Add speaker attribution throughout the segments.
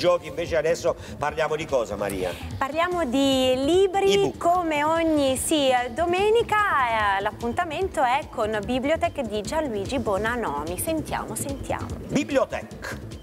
Speaker 1: giochi, invece adesso parliamo di cosa Maria?
Speaker 2: Parliamo di libri come ogni sì, domenica eh, l'appuntamento è con Bibliotech di Gianluigi Bonanomi. Sentiamo, sentiamo.
Speaker 1: Bibliotech.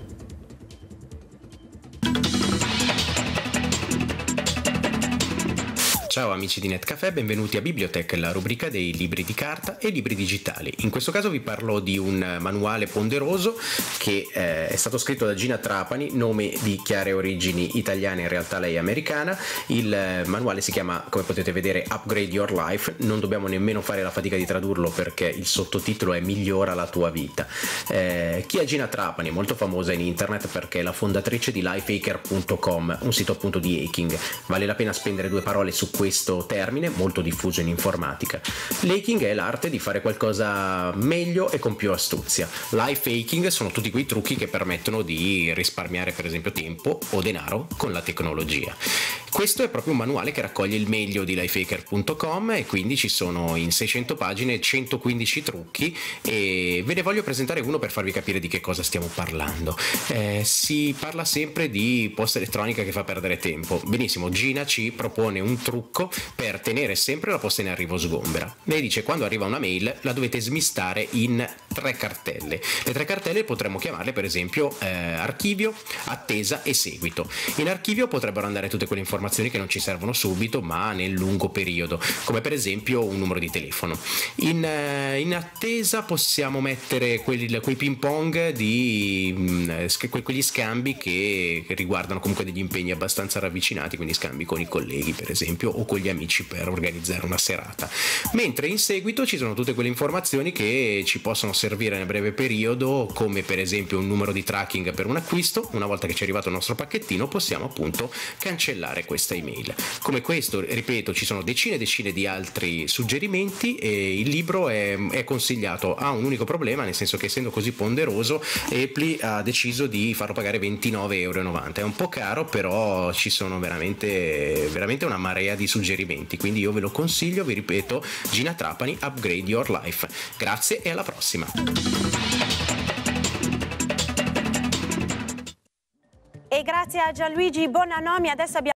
Speaker 3: Ciao amici di Netcafé, benvenuti a Bibliotech, la rubrica dei libri di carta e libri digitali. In questo caso vi parlo di un manuale ponderoso che eh, è stato scritto da Gina Trapani, nome di chiare origini italiane, in realtà lei è americana. Il eh, manuale si chiama, come potete vedere, Upgrade Your Life. Non dobbiamo nemmeno fare la fatica di tradurlo perché il sottotitolo è Migliora la tua vita. Eh, chi è Gina Trapani? Molto famosa in internet perché è la fondatrice di lifehaker.com, un sito appunto di hacking. Vale la pena spendere due parole su questo termine, molto diffuso in informatica. L'hacking è l'arte di fare qualcosa meglio e con più astuzia. Life hacking sono tutti quei trucchi che permettono di risparmiare per esempio tempo o denaro con la tecnologia. Questo è proprio un manuale che raccoglie il meglio di lifehaker.com e quindi ci sono in 600 pagine 115 trucchi e ve ne voglio presentare uno per farvi capire di che cosa stiamo parlando. Eh, si parla sempre di posta elettronica che fa perdere tempo. Benissimo, Gina ci propone un trucco per tenere sempre la posta in arrivo sgombera. Lei dice quando arriva una mail la dovete smistare in tre cartelle. Le tre cartelle potremmo chiamarle per esempio eh, archivio, attesa e seguito. In archivio potrebbero andare tutte quelle informazioni che non ci servono subito ma nel lungo periodo, come per esempio un numero di telefono. In, eh, in attesa possiamo mettere quelli, quei ping pong di mh, que- quegli scambi che riguardano comunque degli impegni abbastanza ravvicinati, quindi scambi con i colleghi per esempio o con gli amici per organizzare una serata. Mentre in seguito ci sono tutte quelle informazioni che ci possono servire nel breve periodo, come per esempio un numero di tracking per un acquisto. Una volta che ci è arrivato il nostro pacchettino, possiamo appunto cancellare questa email. Come questo, ripeto, ci sono decine e decine di altri suggerimenti e il libro è, è consigliato. Ha un unico problema, nel senso che essendo così ponderoso, Apple ha deciso di farlo pagare 29,90 euro. È un po' caro, però ci sono veramente, veramente una marea di suggerimenti. Quindi io ve lo consiglio, vi ripeto, Gina Trapani, Upgrade Your Life. Grazie e alla prossima.
Speaker 2: E grazie a Gianluigi Bonanomi adesso abbiamo